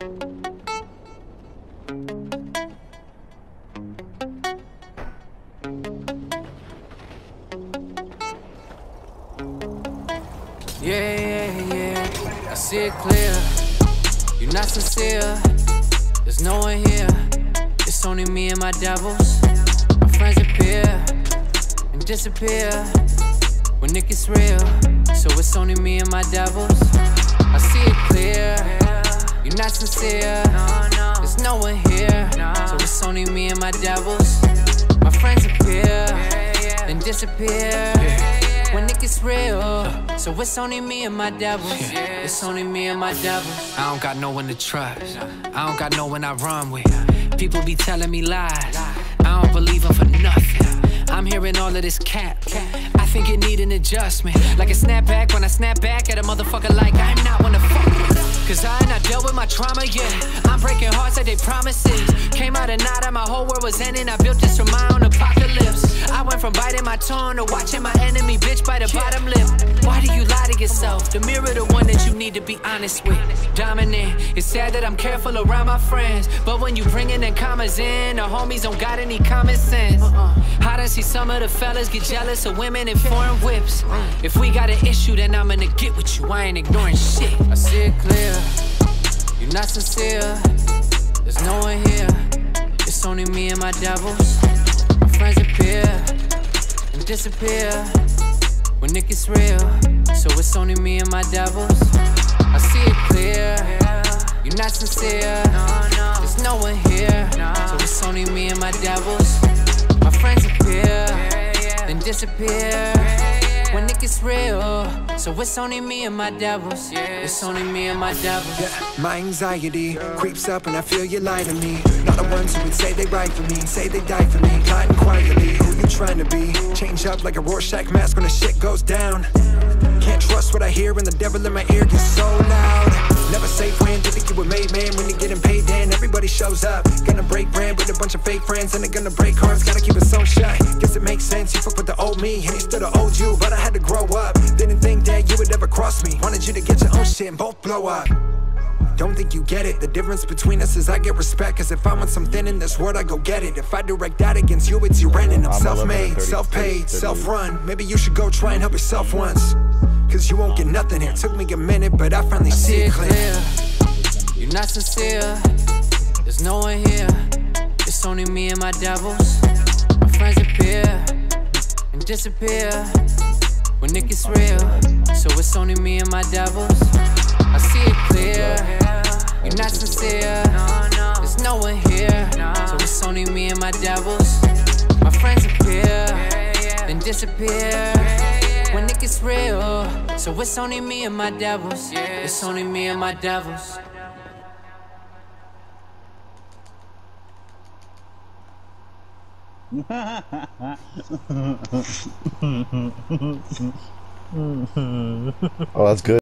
Yeah, yeah, yeah. I see it clear. You're not sincere. There's no one here. It's only me and my devils. My friends appear and disappear when it gets real. So it's only me and my devils. Not sincere. There's no one here. So it's only me and my devils. My friends appear and disappear when it gets real. So it's only me and my devils. It's only me and my devils. I don't got no one to trust. I don't got no one I run with. People be telling me lies. I don't believe them for nothing. I'm hearing all of this cap. I think it need an adjustment. Like a snapback when I snap back at a motherfucker like I'm not one to fuck with. Cause I ain't not dealt with my trauma yet. I'm breaking hearts like they promises. Came out of nada, my whole world was ending. I built this from my own apocalypse. I went from biting my tongue to watching my enemy bitch by the bottom lip. Why do you lie to yourself? The mirror, the one that you need to be honest with. Dominant. It's sad that I'm careful around my friends. But when you bringing in commas in, the homies don't got any common sense. I done see some of the fellas get jealous of women in foreign whips. If we got an issue, then I'm gonna get with you. I ain't ignoring shit. I see it clear. You're not sincere. There's no one here. It's only me and my devils. My friends appear and disappear when it gets real. So it's only me and my devils. I see it clear. You're not sincere. There's no one here. So it's only me and my devils. My friends appear, then disappear when it gets real. So it's only me and my devils. Yeah, It's only me and my devils. Yeah, my anxiety creeps up and I feel you lie to me. Not the ones who would say they right for me, say they die for me. Lying quietly, who you trying to be? Change up like a Rorschach mask when the shit goes down. Can't trust what I hear and the devil in my ear gets so loud. Never say when, didn't think you were made man when you're getting paid then everybody shows up. Gonna break brand with a bunch of fake friends and they're gonna break hearts, gotta keep it so shut. Guess it makes sense, you fuck with the old me and you still the old you, but I had to grow up. Didn't think that you would ever cross me. Wanted you to get your own shit and both blow up. Don't think you get it. The difference between us is I get respect. Cause if I want something in this world, I go get it. If I direct that against you, it's your rent. And I'm I'm self made, 30, self paid, 30. self run. Maybe you should go try and help yourself once. Cause you won't get nothing here. Took me a minute, but I finally see see it it clear. clear. You're not sincere. There's no one here. It's only me and my devils. My friends appear and disappear when it gets real. So it's only me and my devils. I see it clear. You're not sincere. There's no one here. So it's only me and my devils. My friends appear then disappear when it gets real. So it's only me and my devils. It's only me and my devils. Oh, that's good.